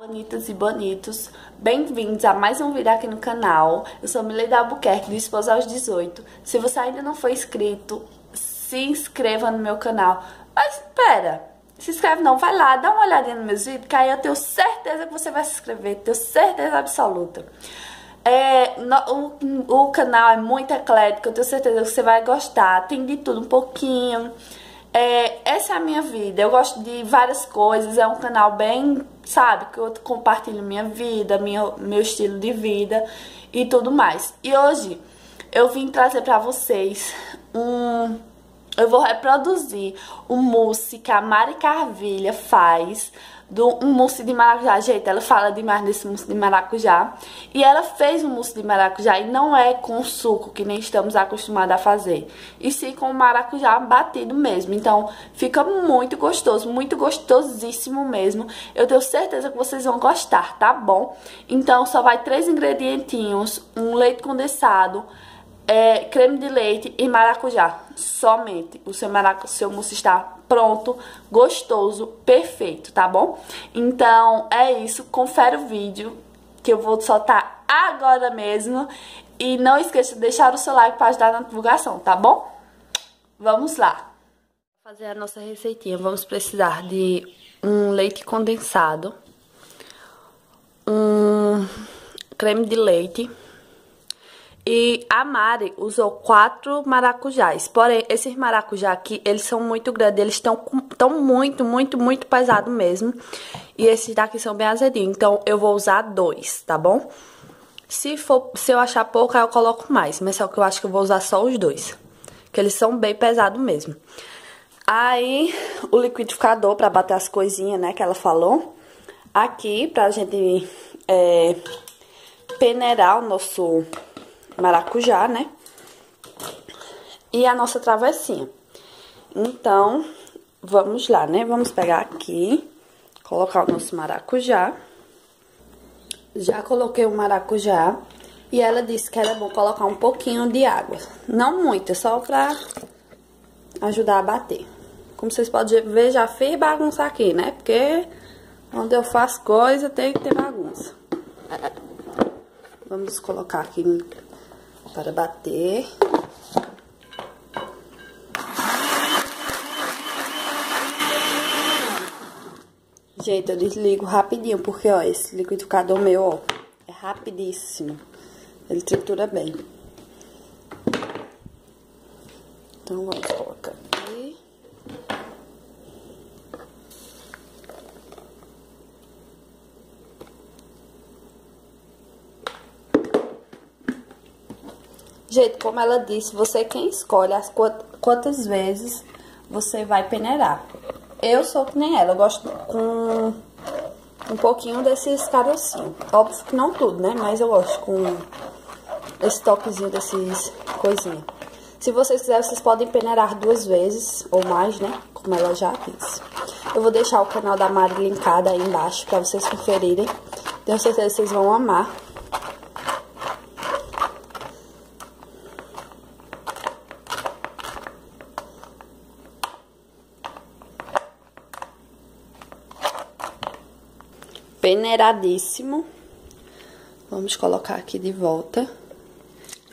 Bonitas e bonitos, bem-vindos a mais um vídeo aqui no canal. Eu sou Mileida Albuquerque, do Esposa aos 18. Se você ainda não foi inscrito, se inscreva no meu canal. Mas espera, se inscreve não, vai lá, dá uma olhadinha nos meus vídeos, que aí eu tenho certeza que você vai se inscrever, tenho certeza absoluta. É, no, o, o canal é muito eclético, eu tenho certeza que você vai gostar, tem de tudo um pouquinho. É, essa é a minha vida, eu gosto de várias coisas, é um canal bem, sabe, que eu compartilho minha vida, meu estilo de vida e tudo mais. E hoje eu vim trazer pra vocês um... Eu vou reproduzir o mousse que a Mari Carvilha faz do um mousse de maracujá. Gente, ela fala demais desse mousse de maracujá. E ela fez um mousse de maracujá e não é com suco, que nem estamos acostumados a fazer. E sim com maracujá batido mesmo. Então, fica muito gostoso, muito gostosíssimo mesmo. Eu tenho certeza que vocês vão gostar, tá bom? Então, só vai três ingredientinhos, um leite condensado, é, creme de leite e maracujá. Somente. O seu, maracu seu mousse está pronto, gostoso, perfeito, tá bom? Então, é isso. Confere o vídeo que eu vou soltar agora mesmo. E não esqueça de deixar o seu like para ajudar na divulgação, tá bom? Vamos lá. Fazer a nossa receitinha, vamos precisar de um leite condensado, um creme de leite, e a Mari usou quatro maracujás. Porém, esses maracujá aqui, eles são muito grandes. Eles estão tão muito, muito, muito pesados mesmo. E esses daqui são bem azedinhos. Então, eu vou usar dois, tá bom? Se, for, se eu achar pouco, aí eu coloco mais. Mas só que eu acho que eu vou usar só os dois. Que eles são bem pesados mesmo. Aí, o liquidificador pra bater as coisinhas, né, que ela falou. Aqui, pra gente é, peneirar o nosso maracujá, né? E a nossa travessinha. Então, vamos lá, né? Vamos pegar aqui, colocar o nosso maracujá. Já coloquei o maracujá. E ela disse que era bom colocar um pouquinho de água. Não muita, só pra ajudar a bater. Como vocês podem ver, já fiz bagunça aqui, né? Porque onde eu faço coisa tem que ter bagunça. Vamos colocar aqui para bater. Gente, eu desligo rapidinho, porque, ó, esse liquidificador meu, ó, é rapidíssimo. Ele tritura bem. Então, vamos colocar aqui. Gente, como ela disse, você é quem escolhe as quantas vezes você vai peneirar. Eu sou que nem ela, eu gosto com um pouquinho desses carocinhos. Óbvio que não tudo, né? Mas eu gosto com esse toquezinho desses coisinhas. Se vocês quiserem, vocês podem peneirar duas vezes ou mais, né? Como ela já disse. Eu vou deixar o canal da Mari linkado aí embaixo pra vocês conferirem. Tenho certeza que vocês vão amar. Peneiradíssimo. Vamos colocar aqui de volta.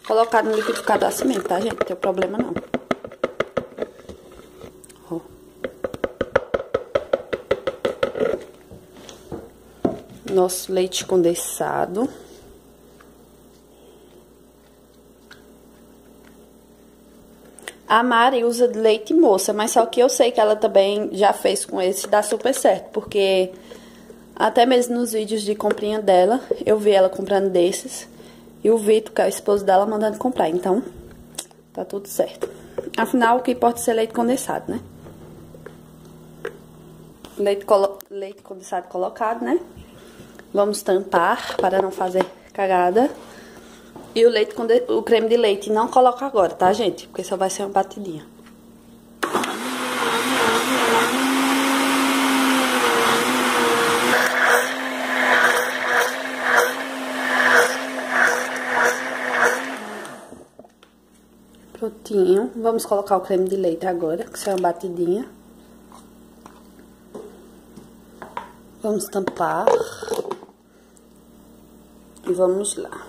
Colocar no liquidificador assim mesmo, tá, gente? Não tem problema não. Ó. Nosso leite condensado. A Mari usa leite moça, mas só que eu sei que ela também já fez com esse, dá super certo, porque até mesmo nos vídeos de comprinha dela, eu vi ela comprando desses. E o Vitor, que é o esposo dela, mandando comprar. Então, tá tudo certo. Afinal, o que importa é ser leite condensado, né? Leite, leite condensado colocado, né? Vamos tampar para não fazer cagada. E o leite o creme de leite não coloca agora, tá, gente? Porque só vai ser uma batidinha. Vamos colocar o creme de leite agora, que isso é uma batidinha. Vamos tampar. E vamos lá.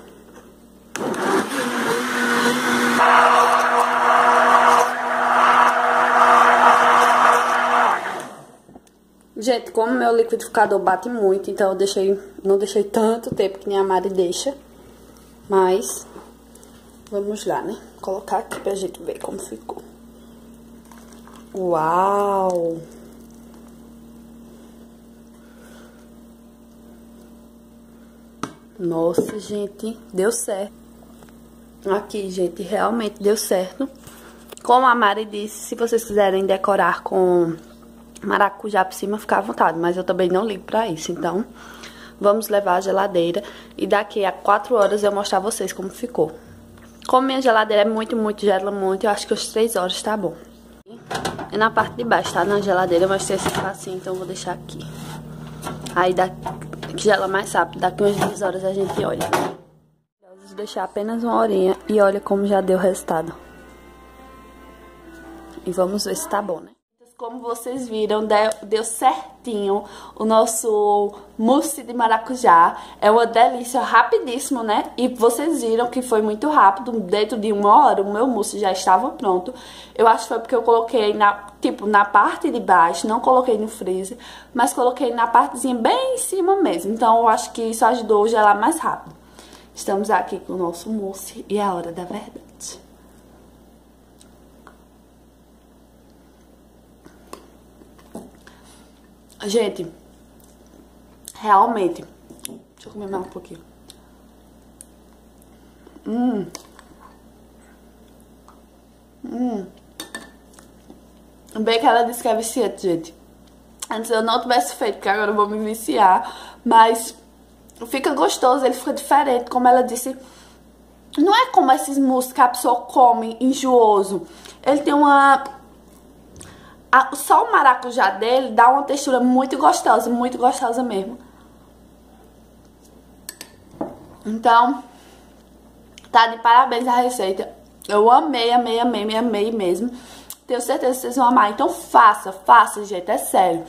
Gente, como meu liquidificador bate muito, então eu deixei, não deixei tanto tempo que nem a Mari deixa. Mas, vamos lá, né? Colocar aqui pra gente ver como ficou. Uau! Nossa, gente, deu certo. Aqui, gente, realmente deu certo. Como a Mari disse, se vocês quiserem decorar com maracujá por cima, fica à vontade. Mas eu também não ligo pra isso, então vamos levar a geladeira. E daqui a 4 horas eu mostrar a vocês como ficou. Como minha geladeira é muito, muito, gela muito, eu acho que os 3 horas tá bom. E na parte de baixo, tá? Na geladeira, mas tem esse espacinho, então eu vou deixar aqui. Aí dá, gela mais rápido, daqui umas 10 horas a gente olha. Vou deixar apenas uma horinha e olha como já deu o resultado. E vamos ver se tá bom, né? Como vocês viram, deu, deu certinho o nosso mousse de maracujá. É uma delícia, rapidíssimo, né? E vocês viram que foi muito rápido. Dentro de uma hora, o meu mousse já estava pronto. Eu acho que foi porque eu coloquei, na, tipo, na parte de baixo, não coloquei no freezer, mas coloquei na partezinha bem em cima mesmo. Então, eu acho que isso ajudou a gelar mais rápido. Estamos aqui com o nosso mousse e é a hora da verdade. Gente, realmente. Deixa eu comer mais um pouquinho. Hum. Hum. Bem que ela disse que é viciante, gente. Antes eu não tivesse feito, porque agora eu vou me viciar. Mas fica gostoso, ele fica diferente. Como ela disse, não é como esses mousses que a pessoa come enjooso. Ele tem uma a, só o maracujá dele dá uma textura muito gostosa, muito gostosa mesmo. Então, tá de parabéns a receita. Eu amei, amei, amei, amei, mesmo. Tenho certeza que vocês vão amar. Então faça, faça, gente, é sério.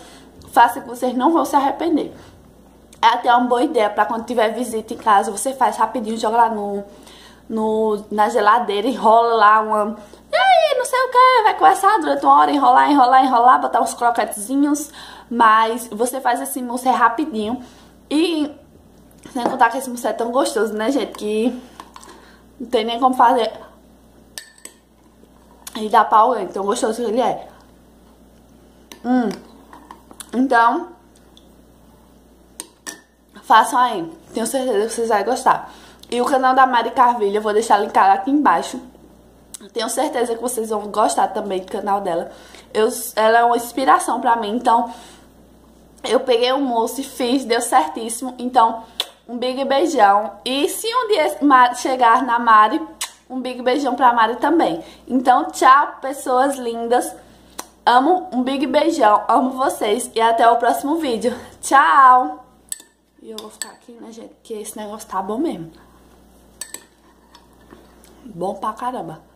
Faça que vocês não vão se arrepender. É até uma boa ideia pra quando tiver visita em casa, você faz rapidinho, joga lá no, no, na geladeira, enrola lá uma sei o que, vai conversar durante uma hora, enrolar, enrolar, enrolar, botar uns croquetezinhos. Mas você faz esse mousse rapidinho. E sem contar que esse mousse é tão gostoso, né, gente? Que não tem nem como fazer. E dá pra alguém, tão gostoso ele é. Hum. Então, façam aí. Tenho certeza que vocês vão gostar. E o canal da Mari Carvilha, eu vou deixar linkado aqui embaixo. Tenho certeza que vocês vão gostar também do canal dela. Eu, ela é uma inspiração pra mim, então eu peguei o moço e fiz, deu certíssimo. Então, um big beijão. E se um dia chegar na Mari, um big beijão pra Mari também. Então, tchau, pessoas lindas. Amo, um big beijão, amo vocês e até o próximo vídeo. Tchau! E eu vou ficar aqui, né, gente, porque esse negócio tá bom mesmo. Bom pra caramba.